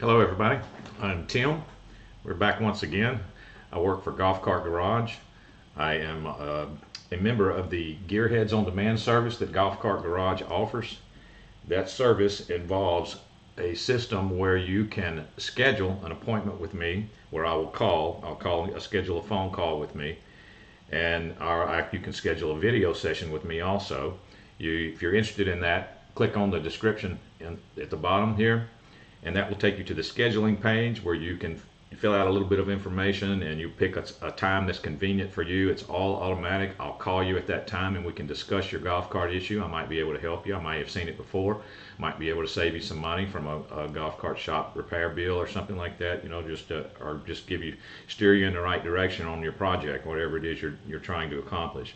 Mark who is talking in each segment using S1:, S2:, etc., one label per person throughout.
S1: Hello everybody, I'm Tim. We're back once again. I work for Golf Cart Garage. I am uh, a member of the Gearheads on Demand service that Golf Cart Garage offers. That service involves a system where you can schedule an appointment with me where I will call, I'll call, I'll schedule a phone call with me and our, you can schedule a video session with me also. You, if you're interested in that, click on the description in, at the bottom here and that will take you to the scheduling page where you can fill out a little bit of information and you pick a, a, time that's convenient for you. It's all automatic. I'll call you at that time and we can discuss your golf cart issue. I might be able to help you. I might have seen it before. Might be able to save you some money from a, a golf cart shop repair bill or something like that. You know, just uh, or just give you steer you in the right direction on your project, whatever it is you're you're trying to accomplish.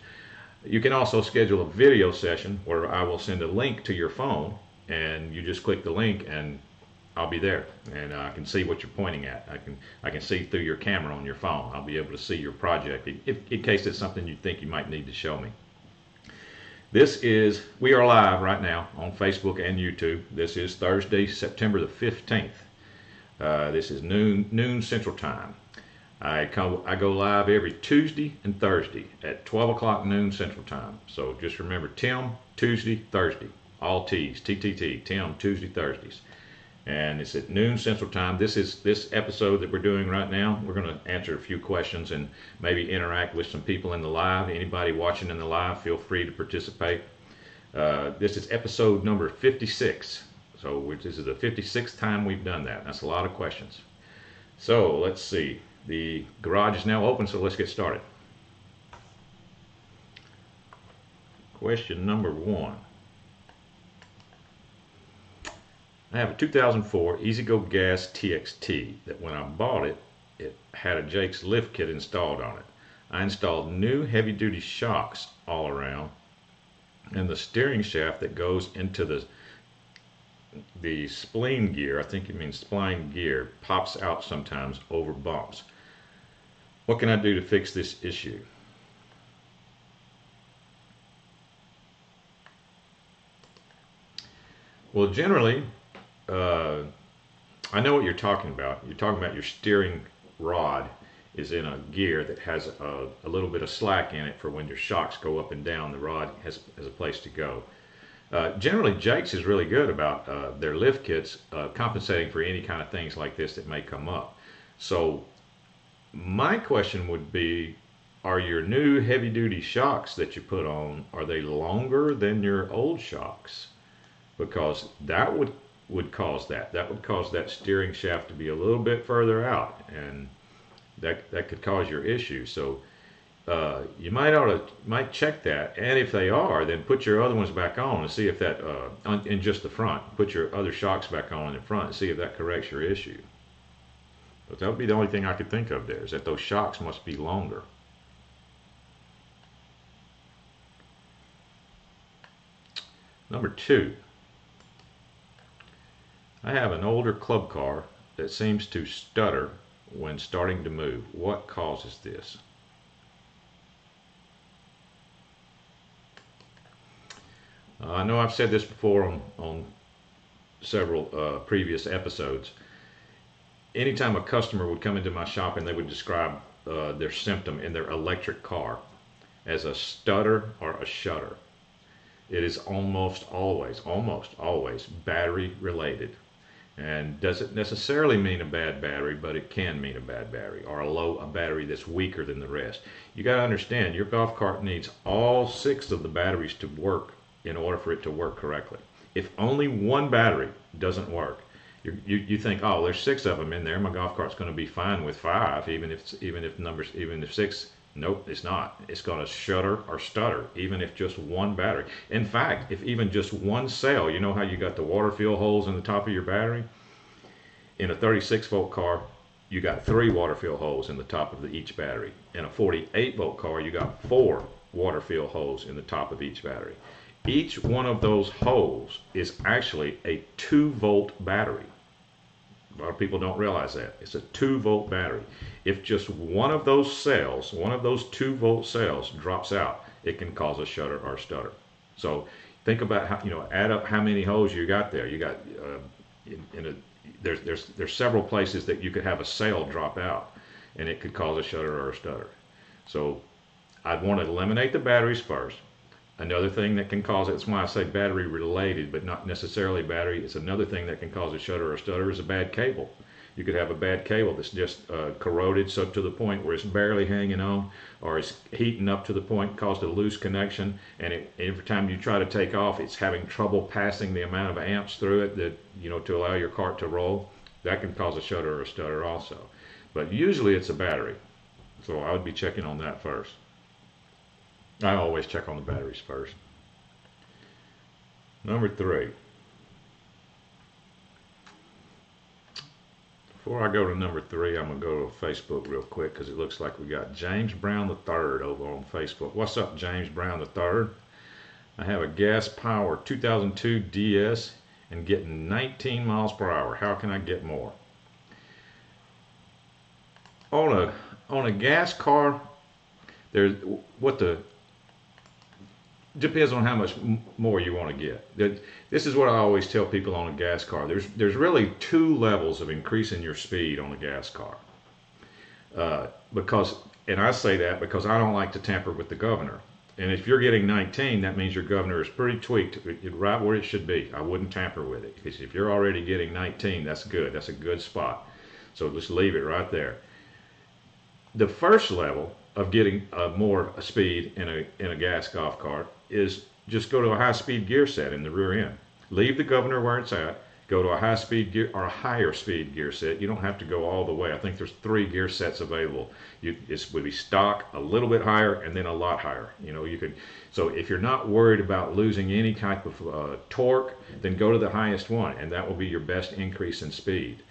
S1: You can also schedule a video session where I will send a link to your phone and you just click the link and I'll be there and I can see what you're pointing at. I can I can see through your camera on your phone. I'll be able to see your project if, in case it's something you think you might need to show me. This is, we are live right now on Facebook and YouTube. This is Thursday, September the 15th. Uh, this is noon, noon Central Time. I, come, I go live every Tuesday and Thursday at 12 o'clock noon Central Time. So just remember Tim, Tuesday, Thursday. All T's, TTT, Tim, Tuesday, Thursdays and it's at noon Central Time. This is this episode that we're doing right now. We're going to answer a few questions and maybe interact with some people in the live. Anybody watching in the live, feel free to participate. Uh, this is episode number 56. So which this is the 56th time we've done that. That's a lot of questions. So let's see. The garage is now open, so let's get started. Question number one. I have a 2004 E-Z-GO Gas TXT that when I bought it, it had a Jake's lift kit installed on it. I installed new heavy duty shocks all around and the steering shaft that goes into the the spleen gear, I think it means spline gear, pops out sometimes over bumps. What can I do to fix this issue? Well, generally, uh, I know what you're talking about. You're talking about your steering rod is in a gear that has a, a, little bit of slack in it for when your shocks go up and down. The rod has, has a place to go. Uh, generally, Jakes is really good about uh, their lift kits uh, compensating for any kind of things like this that may come up. So my question would be, are your new heavy duty shocks that you put on, are they longer than your old shocks? Because that would would cause that. That would cause that steering shaft to be a little bit further out, and that that could cause your issue. So uh, you might ought to might check that, and if they are, then put your other ones back on and see if that uh, in just the front. Put your other shocks back on in the front and see if that corrects your issue. But that would be the only thing I could think of there is that those shocks must be longer. Number two, I have an older club car that seems to stutter when starting to move. What causes this? Uh, I know I've said this before on, on several uh, previous episodes. Anytime a customer would come into my shop and they would describe uh, their symptom in their electric car as a stutter or a shudder, it is almost always, almost always battery related and doesn't necessarily mean a bad battery, but it can mean a bad battery or a low a battery that's weaker than the rest. You got to understand your golf cart needs all six of the batteries to work in order for it to work correctly. If only one battery doesn't work, you, you, think, oh, there's six of them in there. My golf cart's going to be fine with five, even if even if numbers even if six Nope, it's not. It's going to shudder or stutter, even if just one battery. In fact, if even just one cell, you know how you got the water fill holes in the top of your battery? In a 36 volt car, you got three water fill holes in the top of the, each battery. In a 48 volt car, you got four water fill holes in the top of each battery. Each one of those holes is actually a 2 volt battery. A lot of people don't realize that. It's a 2 volt battery. If just one of those cells, one of those 2 volt cells drops out, it can cause a shudder or stutter. So think about how, you know, add up how many holes you got there. You got, uh, in, in, a, there's there's there's several places that you could have a cell drop out, and it could cause a shudder or a stutter. So I'd want to eliminate the batteries first. Another thing that can cause it, that's why I say battery related, but not necessarily battery. It's another thing that can cause a shudder or stutter is a bad cable. You could have a bad cable that's just uh, corroded so to the point where it's barely hanging on, or it's heating up to the point caused a loose connection, and it, every time you try to take off, it's having trouble passing the amount of amps through it that you know to allow your cart to roll. That can cause a shudder or a stutter also, but usually it's a battery. So I would be checking on that first. I always check on the batteries first. Number three. Before I go to number three, I'm going to go to Facebook real quick because it looks like we got James Brown III over on Facebook. What's up, James Brown III? I have a gas power 2002 DS and getting 19 miles per hour. How can I get more? On a on a gas car, there's what the depends on how much more you want to get. This is what I always tell people on a gas car. There's there's really two levels of increasing your speed on a gas car. Uh, because and I say that because I don't like to tamper with the governor. And if you're getting 19, that means your governor is pretty tweaked, right where it should be. I wouldn't tamper with it because if you're already getting 19, that's good. That's a good spot. So just leave it right there. The first level of getting uh, more speed in a in a gas golf cart is just go to a high speed gear set in the rear end. Leave the governor where it's at. Go to a high speed gear or a higher speed gear set. You don't have to go all the way. I think there's three gear sets available. You, it would be stock, a little bit higher, and then a lot higher. You know, you could. So if you're not worried about losing any type of uh, torque, then go to the highest one, and that will be your best increase in speed.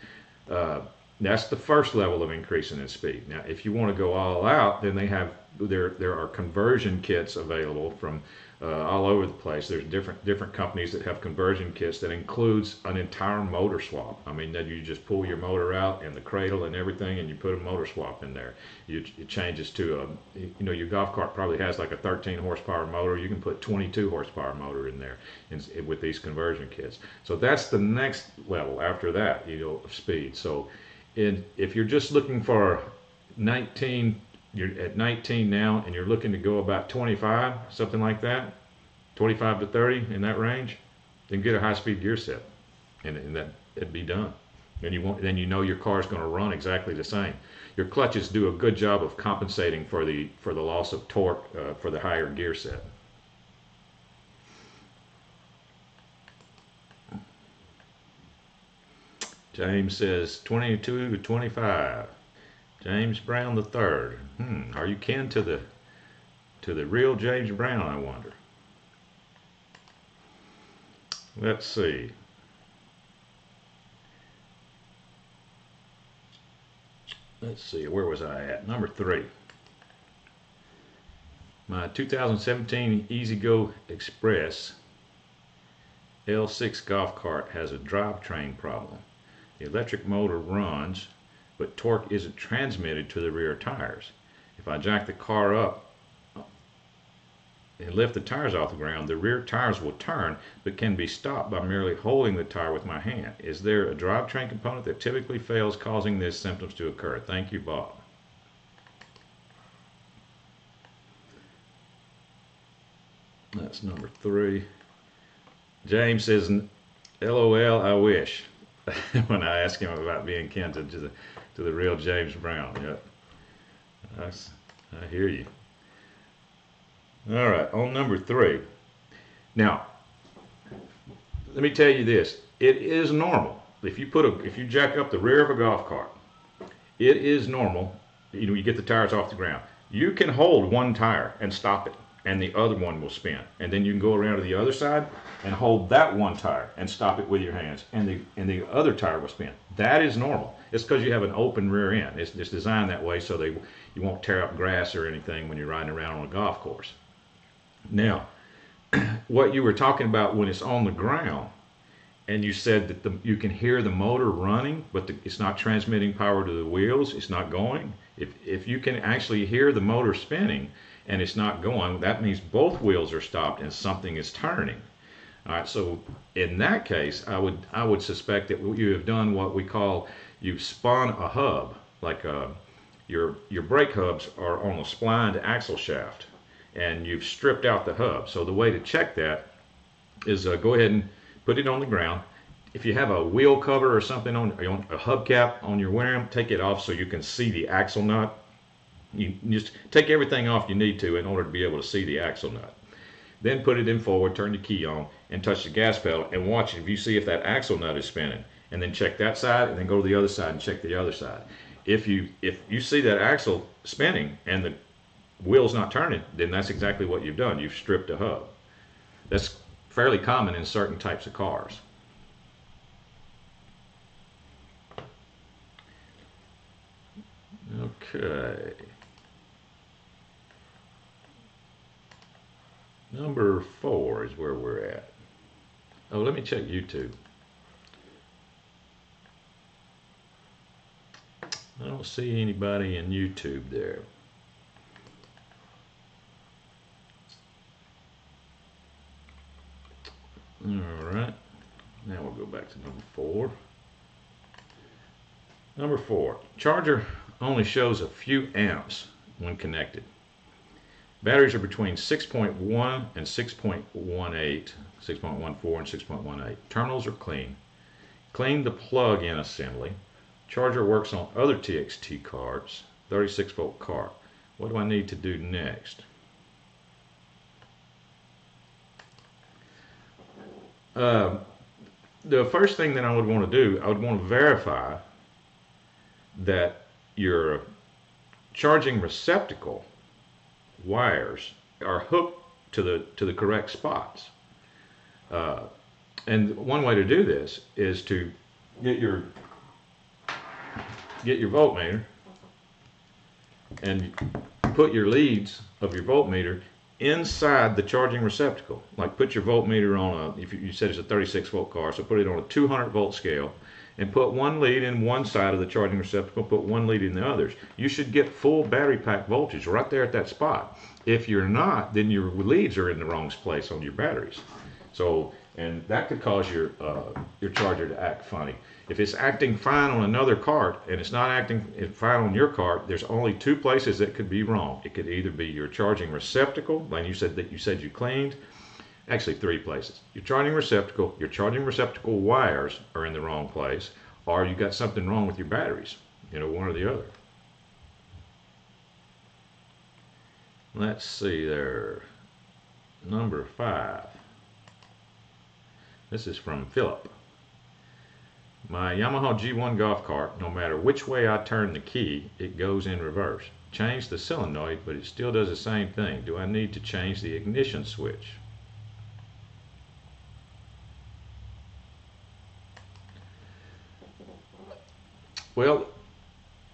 S1: Uh, that's the first level of increasing in speed. Now, if you want to go all out, then they have there there are conversion kits available from uh, all over the place. There's different different companies that have conversion kits that includes an entire motor swap. I mean, that you just pull your motor out and the cradle and everything, and you put a motor swap in there. You, it changes to a you know your golf cart probably has like a 13 horsepower motor. You can put 22 horsepower motor in there in, with these conversion kits. So that's the next level after that, you know, of speed. So and if you're just looking for 19, you're at 19 now and you're looking to go about 25, something like that, 25 to 30 in that range, then get a high-speed gear set, and, and that it'd be done. Then you want, then you know your car is going to run exactly the same. Your clutches do a good job of compensating for the for the loss of torque uh, for the higher gear set. James says 22 to 25. James Brown the third. Hmm. Are you kin to the to the real James Brown? I wonder. Let's see. Let's see. Where was I at? Number three. My 2017 E-Z-GO Express L6 golf cart has a drivetrain problem. The electric motor runs, but torque isn't transmitted to the rear tires. If I jack the car up and lift the tires off the ground, the rear tires will turn, but can be stopped by merely holding the tire with my hand. Is there a drivetrain component that typically fails causing these symptoms to occur? Thank you, Bob. That's number three. James says, LOL, I wish. when I asked him about being kin to, the real James Brown. Yep, That's, I hear you. All right, on number three. Now, let me tell you this: it is normal if you put a if you jack up the rear of a golf cart. It is normal. You know, you get the tires off the ground. You can hold one tire and stop it and the other one will spin. And then you can go around to the other side and hold that one tire and stop it with your hands, and the and the other tire will spin. That is normal. It's because you have an open rear end. It's, it's designed that way so they you won't tear up grass or anything when you're riding around on a golf course. Now, what you were talking about when it's on the ground, and you said that the, you can hear the motor running, but the, it's not transmitting power to the wheels. It's not going. If if you can actually hear the motor spinning and it's not going, that means both wheels are stopped and something is turning. All right, so in that case, I would I would suspect that you have done what we call you've spun a hub, like a, uh, your your brake hubs are on a splined axle shaft, and you've stripped out the hub. So the way to check that is uh, go ahead and put it on the ground. If you have a wheel cover or something on, on a hubcap on your rim, take it off so you can see the axle nut. You just take everything off you need to in order to be able to see the axle nut. Then put it in forward, turn the key on, and touch the gas pedal and watch if you see if that axle nut is spinning. And then check that side and then go to the other side and check the other side. If you if you see that axle spinning and the wheel's not turning, then that's exactly what you've done. You've stripped a hub. That's fairly common in certain types of cars. Okay. Number four is where we're at. Oh, let me check YouTube. I don't see anybody in YouTube there. All right. Now we'll go back to number four. Number four, charger only shows a few amps when connected. Batteries are between 6.1 and 6.18, 6.14 and 6.18. Terminals are clean. Clean the plug-in assembly. Charger works on other TXT cards, 36 volt card. What do I need to do next? Uh, the first thing that I would want to do, I would want to verify that your charging receptacle wires are hooked to the to the correct spots. Uh, and one way to do this is to get your get your voltmeter and put your leads of your voltmeter inside the charging receptacle. Like put your voltmeter on a, if you said it's a 36 volt car, so put it on a 200 volt scale and put one lead in one side of the charging receptacle, put one lead in the others. You should get full battery pack voltage right there at that spot. If you're not, then your leads are in the wrong place on your batteries. So, and that could cause your uh, your charger to act funny. If it's acting fine on another cart and it's not acting fine on your cart, there's only two places that could be wrong. It could either be your charging receptacle, like you said that you said you cleaned, actually three places. Your charging receptacle, your charging receptacle wires are in the wrong place, or you got something wrong with your batteries, you know, one or the other. Let's see there. Number five. This is from Philip. My Yamaha G1 golf cart, no matter which way I turn the key, it goes in reverse. Change the solenoid, but it still does the same thing. Do I need to change the ignition switch? Well,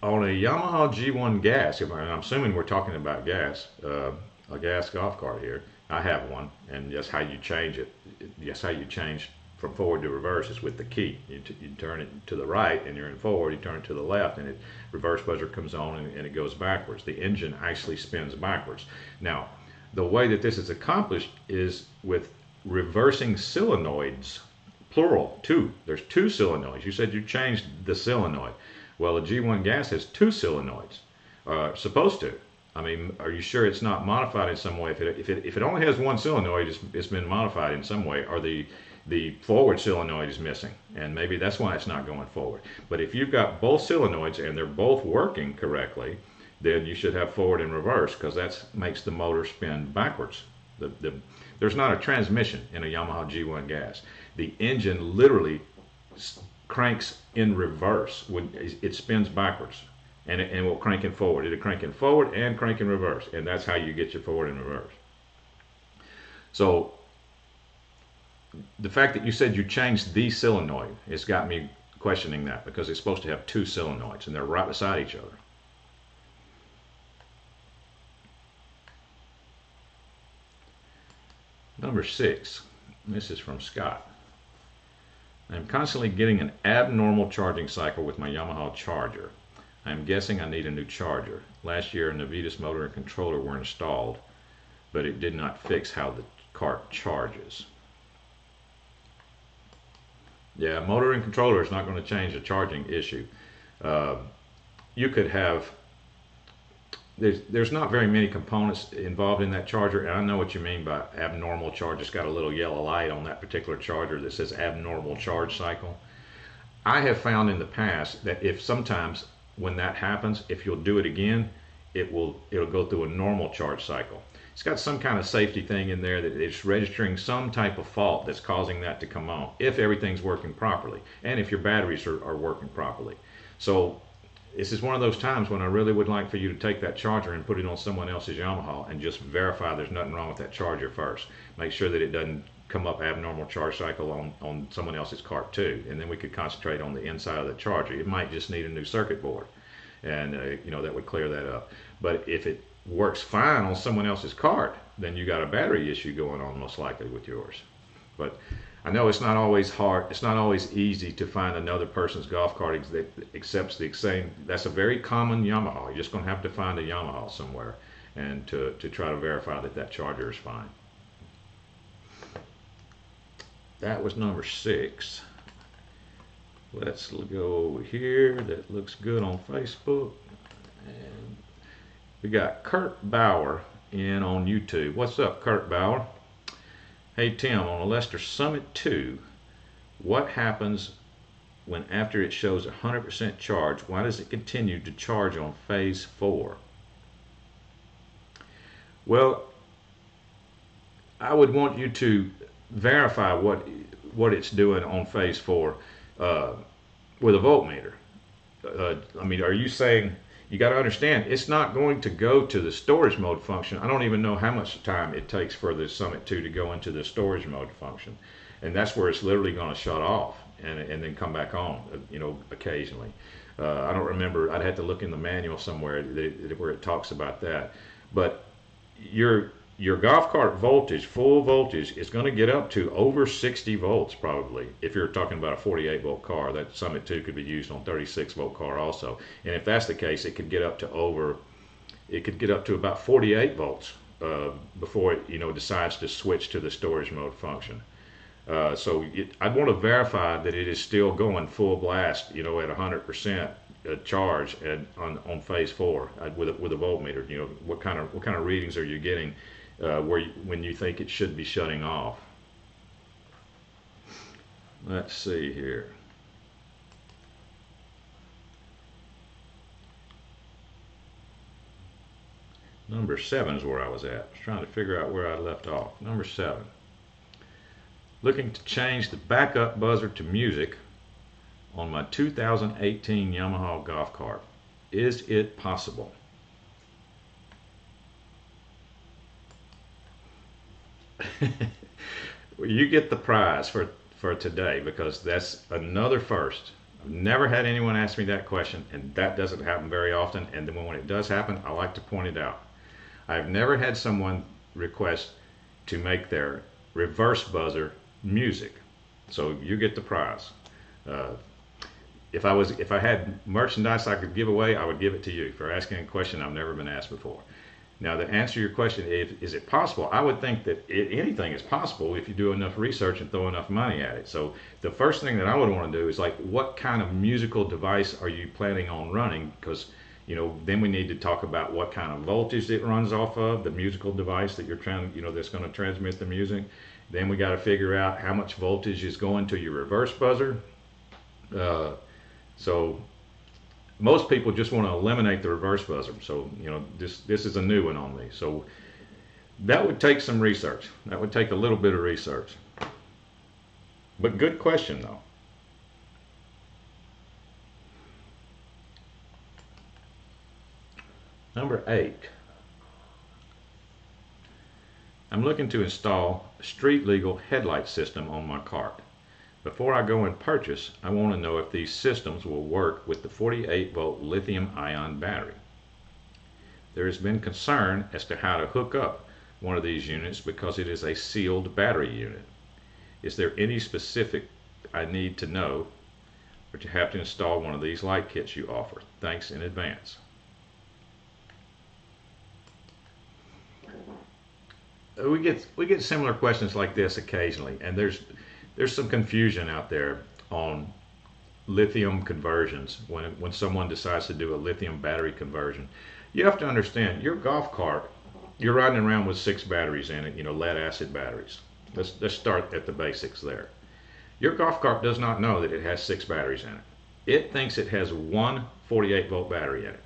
S1: on a Yamaha G1 gas, I'm assuming we're talking about gas, uh, a gas golf cart here. I have one, and that's how you change it, That's how you change from forward to reverse is with the key. You, you, turn it to the right and you're in forward, you turn it to the left and it reverse buzzer comes on and, and it goes backwards. The engine actually spins backwards. Now, the way that this is accomplished is with reversing solenoids, plural, two. There's two solenoids. You said you changed the solenoid. Well, the G1 gas has two solenoids, uh, supposed to. I mean, are you sure it's not modified in some way? If it, if it, if it only has one solenoid, it's, it's been modified in some way, or the, the forward solenoid is missing, and maybe that's why it's not going forward. But if you've got both solenoids and they're both working correctly, then you should have forward and reverse because that makes the motor spin backwards. The, the, there's not a transmission in a Yamaha G1 gas. The engine literally cranks in reverse when it spins backwards and it, and will crank in forward. It'll crank in forward and crank in reverse, and that's how you get your forward and reverse. So the fact that you said you changed the solenoid, it's got me questioning that because it's supposed to have two solenoids and they're right beside each other. Number six, this is from Scott. I'm constantly getting an abnormal charging cycle with my Yamaha charger. I'm guessing I need a new charger. Last year, a Navitas motor and controller were installed, but it did not fix how the cart charges. Yeah, motor and controller is not going to change the charging issue. Uh, you could have there's there's not very many components involved in that charger, and I know what you mean by abnormal charge. It's got a little yellow light on that particular charger that says abnormal charge cycle. I have found in the past that if sometimes when that happens, if you'll do it again, it will it'll go through a normal charge cycle. It's got some kind of safety thing in there that it's registering some type of fault that's causing that to come on if everything's working properly and if your batteries are, are working properly. So this is one of those times when I really would like for you to take that charger and put it on someone else's Yamaha and just verify there's nothing wrong with that charger first. Make sure that it doesn't come up abnormal charge cycle on, on someone else's cart too. And then we could concentrate on the inside of the charger. It might just need a new circuit board and uh, you know that would clear that up. But if it works fine on someone else's cart, then you got a battery issue going on most likely with yours. But I know it's not always hard. It's not always easy to find another person's golf cart that accepts the same. That's a very common Yamaha. You're just going to have to find a Yamaha somewhere and to, to try to verify that that charger is fine. That was number six. Let's go over here. That looks good on Facebook. And we got Kurt Bauer in on YouTube. What's up, Kurt Bauer? Hey Tim, on a Lester Summit 2, what happens when after it shows 100% charge, why does it continue to charge on phase 4? Well, I would want you to verify what what it's doing on phase 4 uh, with a voltmeter. Uh, I mean, are you saying you got to understand it's not going to go to the storage mode function. I don't even know how much time it takes for the Summit 2 to go into the storage mode function. And that's where it's literally going to shut off and, and then come back on, uh, you know, occasionally. Uh, I don't remember, I'd have to look in the manual somewhere where it talks about that. But you're your golf cart voltage, full voltage, is going to get up to over 60 volts probably. If you're talking about a 48 volt car, that Summit 2 could be used on 36 volt car also. And if that's the case, it could get up to over, it could get up to about 48 volts uh, before it, you know, decides to switch to the storage mode function. Uh, so it, I'd want to verify that it is still going full blast, you know, at 100% uh, charge at, on, on phase four uh, with a, with a voltmeter. You know, what kind of what kind of readings are you getting? Uh, where you, when you think it should be shutting off. Let's see here. Number seven is where I was at. I was trying to figure out where I left off. Number seven. Looking to change the backup buzzer to music on my 2018 Yamaha golf cart. Is it possible? you get the prize for for today because that's another first. I've never had anyone ask me that question, and that doesn't happen very often. And then when it does happen, I like to point it out. I've never had someone request to make their reverse buzzer music, so you get the prize. Uh, if I was if I had merchandise I could give away, I would give it to you for asking a question I've never been asked before. Now, to answer your question, if, is it possible? I would think that it, anything is possible if you do enough research and throw enough money at it. So, the first thing that I would want to do is like, what kind of musical device are you planning on running? Because, you know, then we need to talk about what kind of voltage it runs off of, the musical device that you're trying, you know, that's going to transmit the music. Then we got to figure out how much voltage is going to your reverse buzzer. Uh, so most people just want to eliminate the reverse buzzer. So, you know, this, this is a new one on me. So that would take some research. That would take a little bit of research. But good question though. Number eight. I'm looking to install a street legal headlight system on my cart. Before I go and purchase, I want to know if these systems will work with the 48 volt lithium ion battery. There has been concern as to how to hook up one of these units because it is a sealed battery unit. Is there any specific I need to know or to have to install one of these light kits you offer? Thanks in advance. We get we get similar questions like this occasionally, and there's there's some confusion out there on lithium conversions when when someone decides to do a lithium battery conversion. You have to understand your golf cart. You're riding around with six batteries in it. You know, lead acid batteries. Let's let's start at the basics there. Your golf cart does not know that it has six batteries in it. It thinks it has one 48 volt battery in it.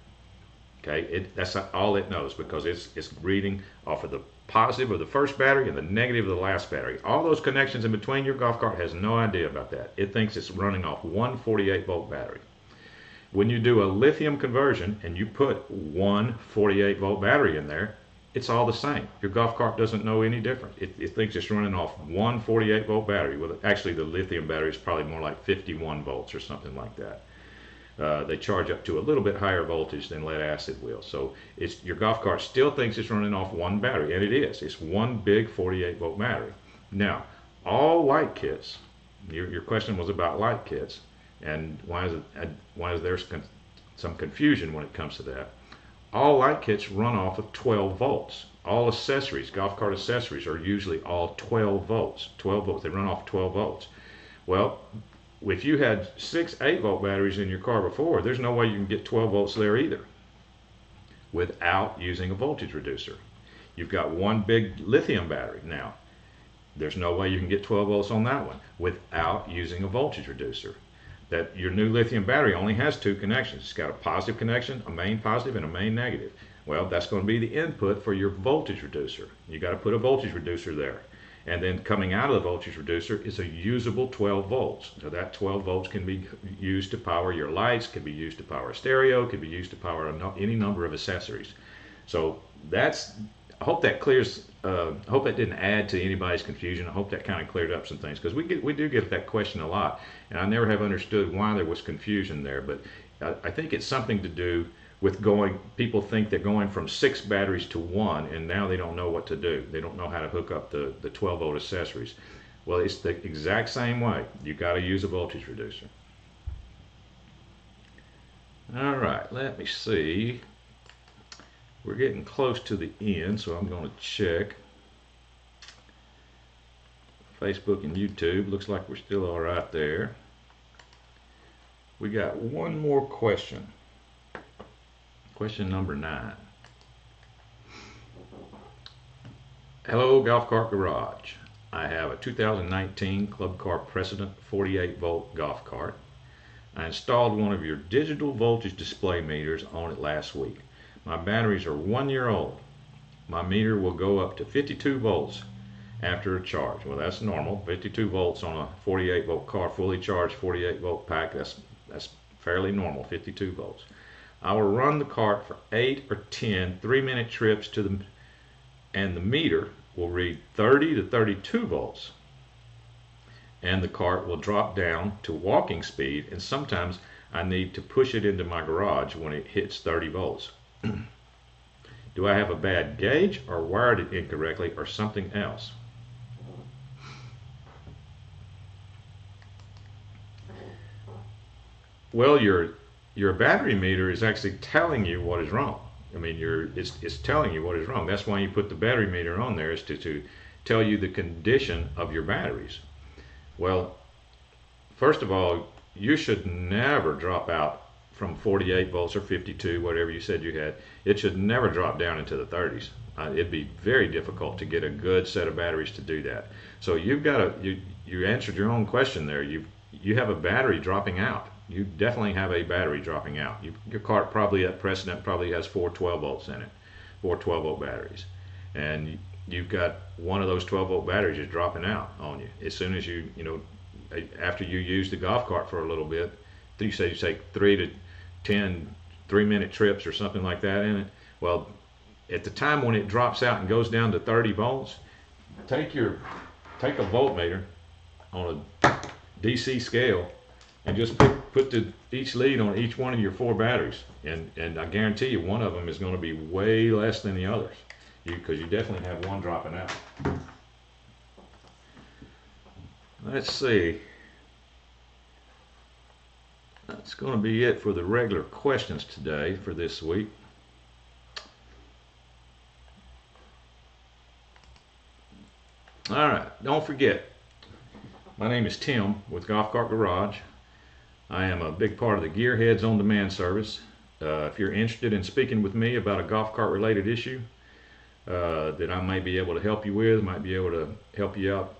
S1: Okay, it, that's all it knows because it's it's reading off of the positive of the first battery and the negative of the last battery. All those connections in between your golf cart has no idea about that. It thinks it's running off one 48 volt battery. When you do a lithium conversion and you put one 48 volt battery in there, it's all the same. Your golf cart doesn't know any different. It, it thinks it's running off one 48 volt battery. Well, actually, the lithium battery is probably more like 51 volts or something like that. Uh, they charge up to a little bit higher voltage than lead acid will. So it's your golf cart still thinks it's running off one battery, and it is. It's one big 48 volt battery. Now, all light kits. Your, your question was about light kits, and why is it? Why is there some confusion when it comes to that? All light kits run off of 12 volts. All accessories, golf cart accessories, are usually all 12 volts. 12 volts. They run off 12 volts. Well, if you had six 8 volt batteries in your car before, there's no way you can get 12 volts there either without using a voltage reducer. You've got one big lithium battery now. There's no way you can get 12 volts on that one without using a voltage reducer. That your new lithium battery only has two connections. It's got a positive connection, a main positive and a main negative. Well, that's going to be the input for your voltage reducer. You got to put a voltage reducer there. And then coming out of the voltage reducer is a usable 12 volts. So that 12 volts can be used to power your lights, can be used to power stereo, can be used to power any number of accessories. So that's, I hope that clears, uh, I hope that didn't add to anybody's confusion. I hope that kind of cleared up some things because we get, we do get that question a lot. And I never have understood why there was confusion there, but I, I think it's something to do with going, people think they're going from six batteries to one, and now they don't know what to do. They don't know how to hook up the, the 12 volt accessories. Well, it's the exact same way. You got to use a voltage reducer. All right, let me see. We're getting close to the end, so I'm going to check Facebook and YouTube. Looks like we're still all right there. We got one more question. Question number nine. Hello, Golf Cart Garage. I have a 2019 Club Car Precedent 48 volt golf cart. I installed one of your digital voltage display meters on it last week. My batteries are one year old. My meter will go up to 52 volts after a charge. Well, that's normal. 52 volts on a 48 volt car, fully charged 48 volt pack. That's that's fairly normal. 52 volts. I will run the cart for 8 or 10 three-minute trips to the and the meter will read 30 to 32 volts and the cart will drop down to walking speed and sometimes I need to push it into my garage when it hits 30 volts. Do I have a bad gauge or wired it incorrectly or something else? Well, your your battery meter is actually telling you what is wrong. I mean, you're it's, it's telling you what is wrong. That's why you put the battery meter on there is to, to tell you the condition of your batteries. Well, first of all, you should never drop out from 48 volts or 52, whatever you said you had. It should never drop down into the 30s. Uh, it'd be very difficult to get a good set of batteries to do that. So you've got to you you answered your own question there. You you have a battery dropping out you definitely have a battery dropping out. You, your cart probably at Precedent probably has four 12 volts in it, four 12 volt batteries, and you've got one of those 12 volt batteries is dropping out on you as soon as you you know after you use the golf cart for a little bit. You say you take three to ten three minute trips or something like that in it. Well, at the time when it drops out and goes down to 30 volts, take your take a voltmeter on a DC scale and just put, put the, each lead on each one of your four batteries. And, and I guarantee you one of them is going to be way less than the others because you, you definitely have one dropping out. Let's see. That's going to be it for the regular questions today for this week. All right, don't forget, My name is Tim with Golf Cart Garage. I am a big part of the Gearheads on Demand service. Uh, if you're interested in speaking with me about a golf cart related issue uh, that I may be able to help you with, might be able to help you out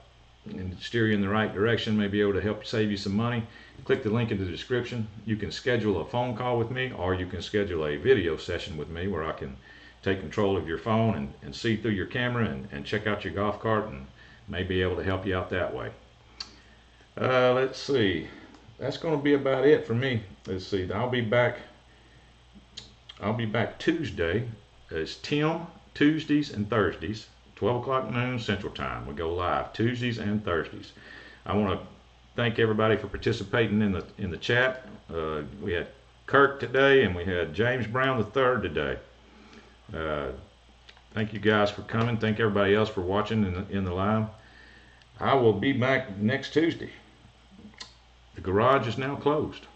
S1: and steer you in the right direction, may be able to help save you some money, click the link in the description. You can schedule a phone call with me or you can schedule a video session with me where I can take control of your phone and, and see through your camera and, and check out your golf cart and may be able to help you out that way. Uh, let's see. That's going to be about it for me. Let's see. I'll be back. I'll be back Tuesday. It's Tim Tuesdays and Thursdays, 12 o'clock noon Central Time. We go live Tuesdays and Thursdays. I want to thank everybody for participating in the in the chat. Uh, we had Kirk today, and we had James Brown the third today. Uh, thank you guys for coming. Thank everybody else for watching in the, in the live. I will be back next Tuesday. The garage is now closed.